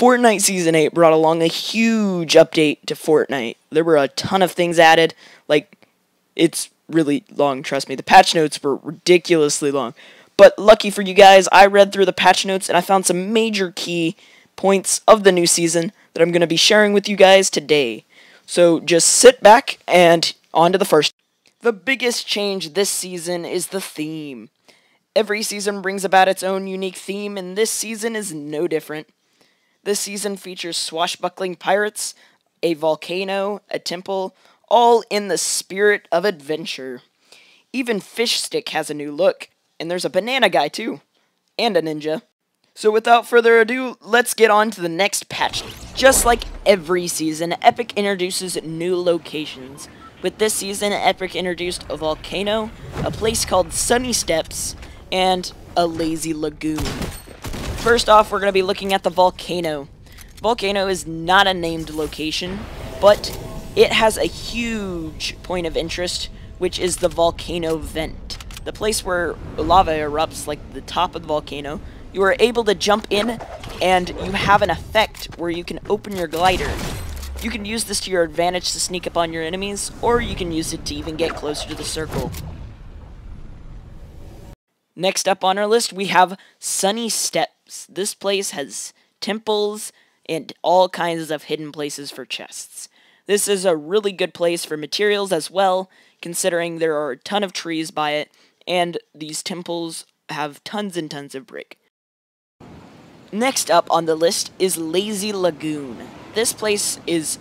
Fortnite Season 8 brought along a huge update to Fortnite. There were a ton of things added. Like, it's really long, trust me. The patch notes were ridiculously long. But lucky for you guys, I read through the patch notes and I found some major key points of the new season that I'm going to be sharing with you guys today. So just sit back and on to the first. The biggest change this season is the theme. Every season brings about its own unique theme, and this season is no different. This season features swashbuckling pirates, a volcano, a temple, all in the spirit of adventure. Even Fish Stick has a new look, and there's a banana guy too, and a ninja. So without further ado, let's get on to the next patch. Just like every season, Epic introduces new locations. With this season, Epic introduced a volcano, a place called Sunny Steps, and a lazy lagoon. First off, we're going to be looking at the volcano. Volcano is not a named location, but it has a huge point of interest, which is the volcano vent. The place where lava erupts, like the top of the volcano, you are able to jump in, and you have an effect where you can open your glider. You can use this to your advantage to sneak up on your enemies, or you can use it to even get closer to the circle. Next up on our list, we have Sunny This place has temples and all kinds of hidden places for chests. This is a really good place for materials as well, considering there are a ton of trees by it, and these temples have tons and tons of brick. Next up on the list is Lazy Lagoon. This place is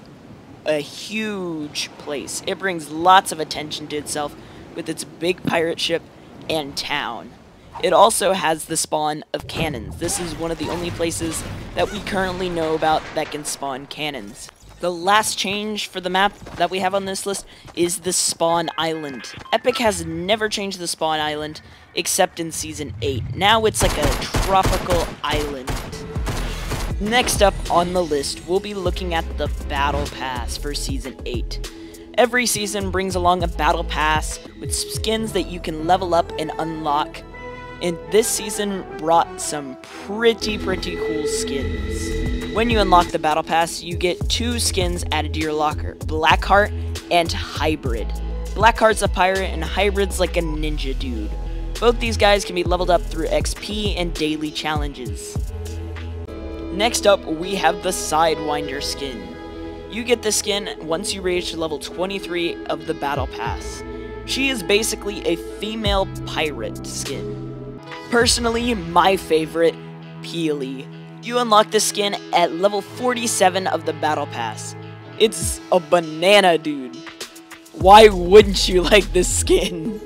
a huge place. It brings lots of attention to itself with its big pirate ship and town. It also has the spawn of cannons. This is one of the only places that we currently know about that can spawn cannons. The last change for the map that we have on this list is the Spawn Island. Epic has never changed the Spawn Island except in Season 8. Now it's like a tropical island. Next up on the list, we'll be looking at the Battle Pass for Season 8. Every season brings along a Battle Pass with skins that you can level up and unlock. And this season brought some pretty, pretty cool skins. When you unlock the Battle Pass, you get two skins added to your locker, Blackheart and Hybrid. Blackheart's a pirate and Hybrid's like a ninja dude. Both these guys can be leveled up through XP and daily challenges. Next up, we have the Sidewinder skin. You get the skin once you reach level 23 of the Battle Pass. She is basically a female pirate skin. Personally, my favorite, Peely. You unlock the skin at level 47 of the Battle Pass. It's a banana dude. Why wouldn't you like this skin?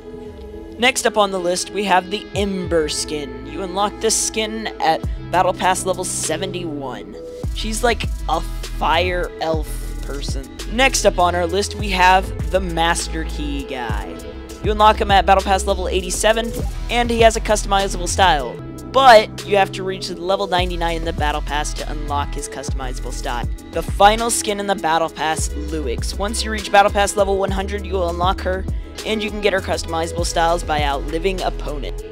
Next up on the list, we have the Ember skin. You unlock this skin at Battle Pass level 71. She's like a fire elf person. Next up on our list, we have the Master Key guy. You unlock him at Battle Pass level 87, and he has a customizable style but you have to reach level 99 in the Battle Pass to unlock his customizable style. The final skin in the Battle Pass, Luxe. Once you reach Battle Pass level 100, you will unlock her, and you can get her customizable styles by outliving opponent.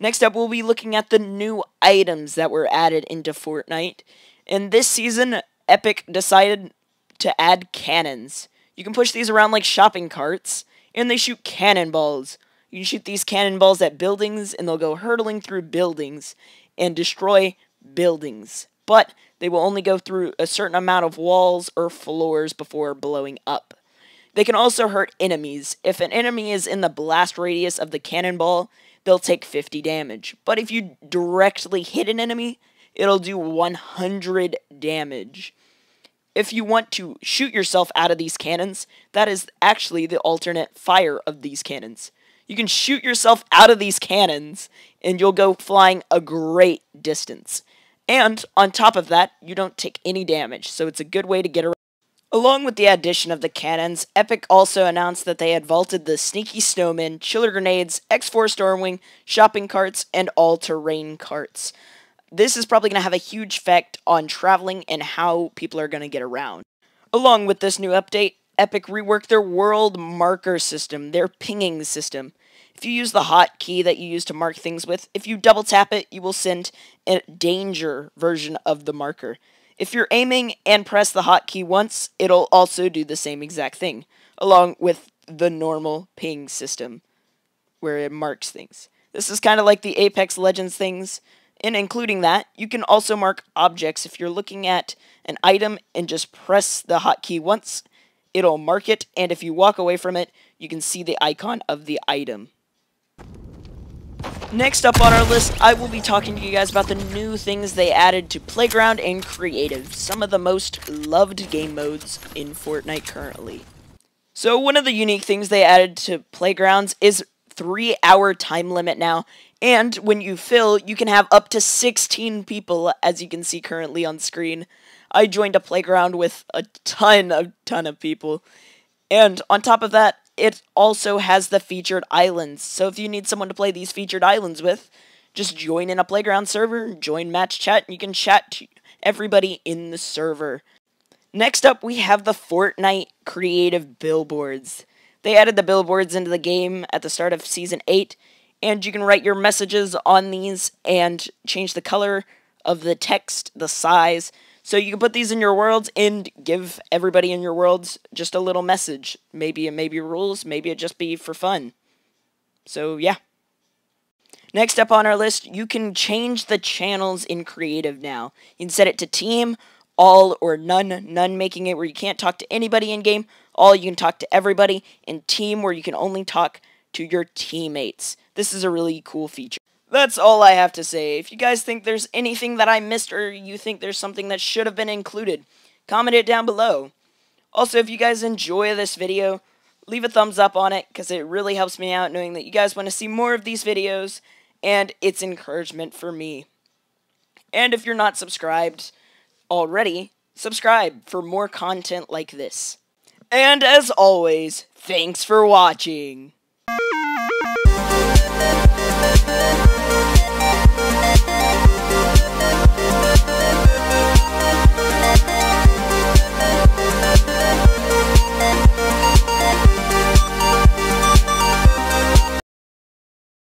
Next up, we'll be looking at the new items that were added into Fortnite. In this season, Epic decided to add cannons. You can push these around like shopping carts, and they shoot cannonballs. You can shoot these cannonballs at buildings, and they'll go hurtling through buildings and destroy buildings. But they will only go through a certain amount of walls or floors before blowing up. They can also hurt enemies. If an enemy is in the blast radius of the cannonball, they'll take 50 damage. But if you directly hit an enemy, it'll do 100 damage. If you want to shoot yourself out of these cannons, that is actually the alternate fire of these cannons. You can shoot yourself out of these cannons, and you'll go flying a great distance. And on top of that, you don't take any damage, so it's a good way to get around. Along with the addition of the cannons, Epic also announced that they had vaulted the Sneaky Snowman, Chiller Grenades, X4 Stormwing, shopping carts, and all-terrain carts. This is probably going to have a huge effect on traveling and how people are going to get around. Along with this new update, Epic reworked their world marker system, their pinging system. If you use the hotkey that you use to mark things with, if you double tap it, you will send a danger version of the marker. If you're aiming and press the hotkey once, it'll also do the same exact thing, along with the normal ping system, where it marks things. This is kind of like the Apex Legends things, and including that, you can also mark objects. If you're looking at an item and just press the hotkey once, it'll mark it, and if you walk away from it, you can see the icon of the item. Next up on our list, I will be talking to you guys about the new things they added to Playground and Creative, some of the most loved game modes in Fortnite currently. So one of the unique things they added to Playgrounds is three hour time limit now, and when you fill, you can have up to 16 people, as you can see currently on screen. I joined a playground with a ton of ton of people. And on top of that, it also has the featured islands. So if you need someone to play these featured islands with, just join in a playground server, join match chat, and you can chat to everybody in the server. Next up, we have the Fortnite creative billboards. They added the billboards into the game at the start of Season 8, and you can write your messages on these and change the color of the text, the size, so you can put these in your worlds and give everybody in your worlds just a little message. Maybe it may be rules, maybe it just be for fun. So yeah. Next up on our list, you can change the channels in creative now. You can set it to team, all, or none, none making it where you can't talk to anybody in game, all you can talk to everybody, and team where you can only talk to your teammates. This is a really cool feature. That's all I have to say. If you guys think there's anything that I missed or you think there's something that should have been included, comment it down below. Also, if you guys enjoy this video, leave a thumbs up on it because it really helps me out knowing that you guys want to see more of these videos and it's encouragement for me. And if you're not subscribed already, subscribe for more content like this. And as always, thanks for watching.